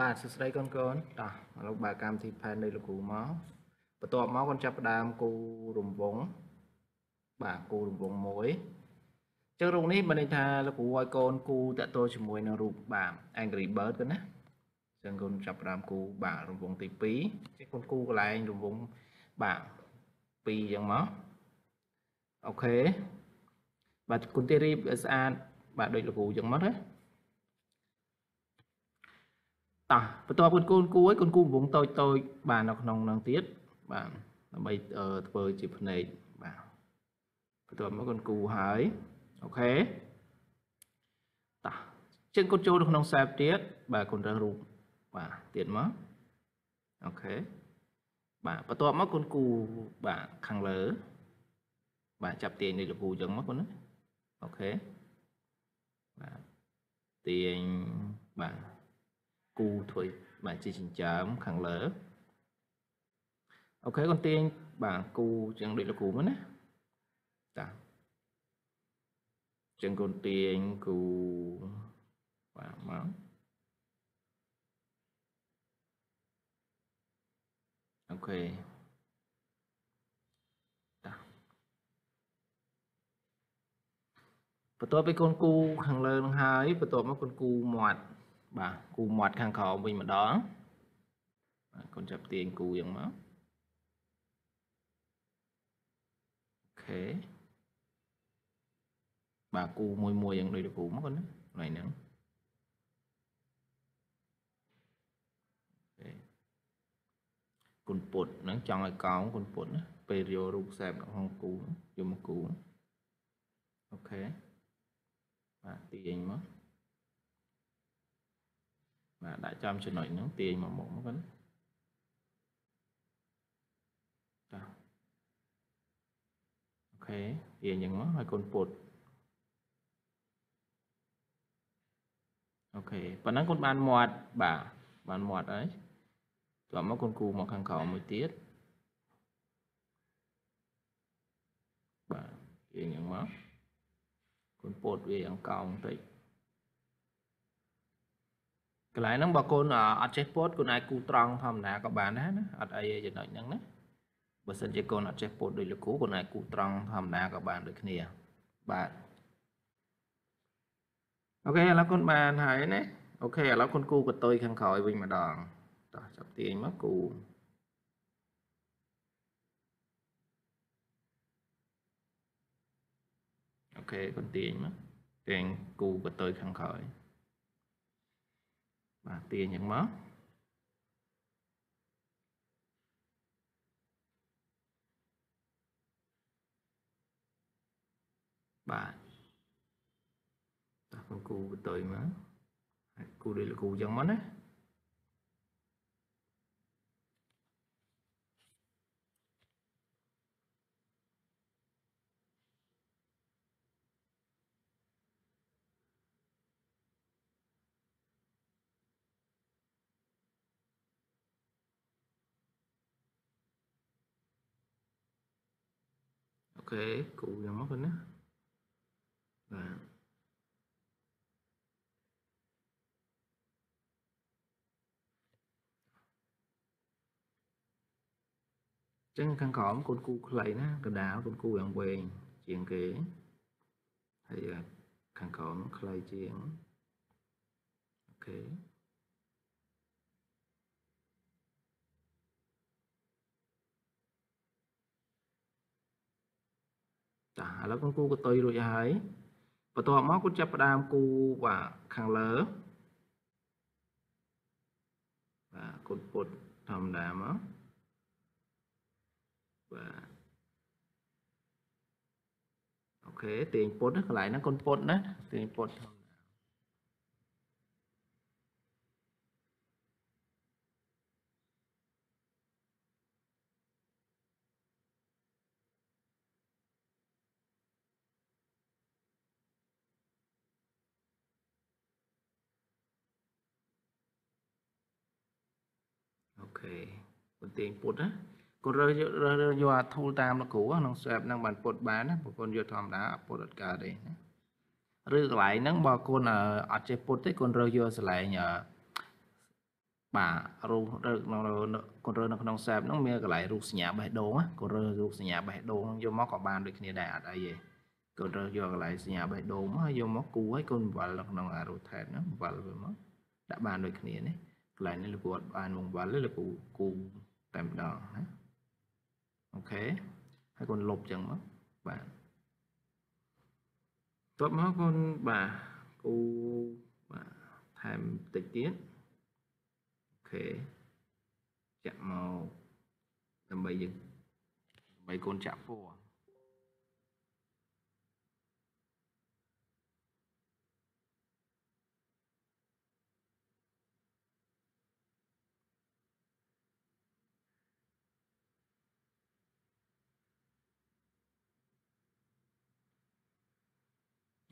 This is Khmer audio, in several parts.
បាទសួស្តីកូនកូនតោះឥឡូវបើកកម្មវិធីផែននៃលោកគ្រូមកបន្ទាប់មកកូនចាប់ផ្ដើមគូរង្វង់បាទគូរង្វង់មួយអញ្ចឹងរូបនេះមានន័យថាលោកគ្រូឲ្យកូនគូតកតទៅជាមួយនឹងរូបបាទ Angry Bird កូនណាអញ្ចឹងកូនចាប់ផ្ដើមគូបាទរង្វង់ទី2អញ្ចឹងកូនគូកន្លែងរង្វង់បាទ2អញ្ចឹងមកអូខេបាទគុណទីរៀបឲ្យស្អាតបាទដូចលោកគ្រូអញ្ចឹងមកណា តោះបន្ទាប់កូនគូឲ្យកូនគូវងតូចតូចបាទនៅក្នុងនឹងទៀតបាទដើម្បីធ្វើជាភ្នែកបាទបន្ទាប់មកកូនគូហើយអូខេតោះចឹងកូនចូលនៅក្នុងខ្សែទៀតបាទកូនរើសរូបបាទទៀតមកអូខេបាទបន្ទាប់មកកូនគូបាទខាងលើ បាទចាប់ទាញនេះលោកគ្រូចឹងមកកូនណា okay បាទទាញបាទ គូរធ្វើបាទជាចិញ្ចើមខាងលើ okay កូនទាញបាទគូរចឹងដូចលោកគ្រូមកណាចាចឹងកូនទាញគូរបាទមកអូខេតា បន្ទាប់ពីកូនគូខាងលើនឹងហើយបន្ទាប់មកកូនគូមាត់បាទគូមាត់ខាងក្រោមវិញម្ដងបាទកូនចាប់ទាញគូយ៉ាងមកអូខេបាទគូមួយមួយយ៉ាងដូចលោកគ្រូមកកូនណាកន្លែងហ្នឹងកូនពត់ហ្នឹងចង់ឲ្យកោងកូនពត់ណាពេលយករូបខ្សែកោងគូរយកមកគូរ okay បាទទាញមក បាទដាក់ចំចំណុចហ្នឹងទាញមកមុខមកណាចា okay ទាញយ៉ាងមកឲ្យកូនពត់ okay ប៉ុណ្ណឹងកូនបានមាត់បាទបានមាត់ហើយតោះមកកូនគូមកខាងក្រោមមួយទៀតបាទទាញយ៉ាងមកកូនពុតវាយ៉ាងកោងបន្តិច កន្លែងហ្នឹងបើកូនអត់ចេះពុតកូនអាចគូត្រង់ធម្មតាក៏បានដែរណាអត់អីចំណុចហ្នឹងណាបើសិនជាកូនអត់ចេះពុតដូចលោកគ្រូកូនអាចគូត្រង់ធម្មតាក៏បានដូចគ្នាបាទokay ឥឡូវកូនបានហើយណា okay ឥឡូវកូនគូរកតុយខាងក្រោយវិញម្ដងតោះចាប់ទាញមកគូរ okay កូនទាញមកទាញគូរកតុយខាងក្រោយ បាទទាញយ៉ាងមកបាទតោះគូបន្ទុយមកហើយគូដូចលោកគ្រូចឹងមកណា ខេគូយ៉ាងមកណាបាទចឹងខាងក្រោមកូនគូខ្លីណាកដាលកូនគូយ៉ាងវែងជាងគេហើយខាងក្រោមខ្លីជាងអូខេ ចាឥឡូវគាត់គូកតុយរួចហើយបន្ទាប់មកគាត់ចាប់ផ្ដើមគូបាទខាងលើបាទគាត់ពុតធម្មតាមកបាទអូខេទាញពុតកន្លែងហ្នឹងគាត់ពុតណាទាញពុតធម្មតា ខេបន្ទាញពុតណាកូនរើសរើសយកអាធូលតាមលោកគ្រូក្នុងស្វេបហ្នឹងបានពុតបានណាបើកូនយកធម្មតាពុតអត់កើតទេណាឬកន្លែងហ្នឹងបើកូនអត់ចេះពុតទេកូនរើសយកស្រឡែងបាទរូបរើក្នុងកូនរើនៅក្នុង save ហ្នឹងមានកន្លែងរូបសញ្ញាបេះដូងណាកូនរើរូបសញ្ញាបេះដូងហ្នឹងយកមកក៏បានដូចគ្នាដែរអត់អីទេកូនរើយកកន្លែងសញ្ញាបេះដូងមកយកមកគូឲ្យកូនបង្វិលនៅក្នុង arrow tab ហ្នឹងបង្វិលវាមកដាក់បានដូចគ្នានេះក ន្លែងនេះលោកគ្រូអត់បានបង្វិលទេលោកគ្រូគូតែម្ដងណាអូខេហើយកូនលុបចឹងមកបាទតបមកកូនបាទគូបាទថែមតិចទៀតអូខេចាក់មកដើម្បីយើងដើម្បីកូនចាក់ពណ៌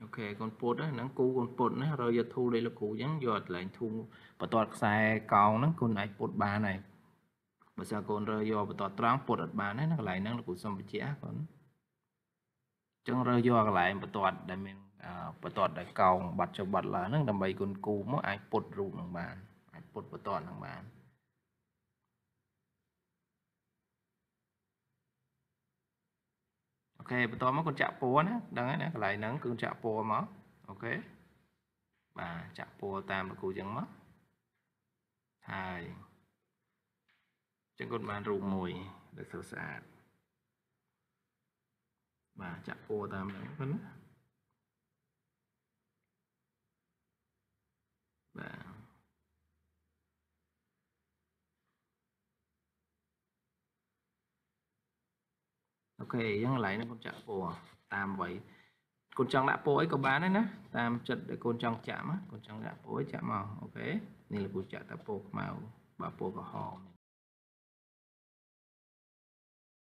អូ ខេកូនពុតហ្នឹងគូកូនពុតណារើយកធូលលេខលោកគ្រូអញ្ចឹងយកកន្លែងធូបន្ទាត់ខ្សែកោងហ្នឹងកូនអាចពុតបានហើយបើសិនកូនរើយកបន្ទាត់ត្រង់ពុតអត់បានទេណាកន្លែងហ្នឹងលោកគ្រូសុំបញ្ជាក់កូនអញ្ចឹងរើយកកន្លែងបន្ទាត់ដែលមានបន្ទាត់ដែលកោងបាត់ចុះបាត់ឡើងហ្នឹងដើម្បីគុណគូមកអាចពុតរូបហ្នឹងបានអាចពុតបន្ទាត់ហ្នឹងបាន ខេបន្តមកគុណចាក់ពណ៌ណាដឹងហើយណាកន្លែងហ្នឹងគឺចាក់ពណ៌មកអូខេបាទចាក់ពណ៌តាមលោកគ្រូអញ្ចឹងមកហើយចឹងគាត់បានរូបមួយដែលស្រស់ស្អាតបាទចាក់ពណ៌តាមហ្នឹងប៉ុណ្ណាបាទអូ ខេអញ្ចឹងកន្លែងនេះកូនចាក់ពណ៌តាមអ្វីកូនចង់ដាក់ពណ៌អីក៏បានដែរណាតាមចិត្តដែលកូនចង់ចាក់មកកូនចង់ដាក់ពណ៌អីចាក់មកអូខេនេះលោកគ្រូចាក់តែពណ៌ខ្មៅបើពណ៌ក្រហម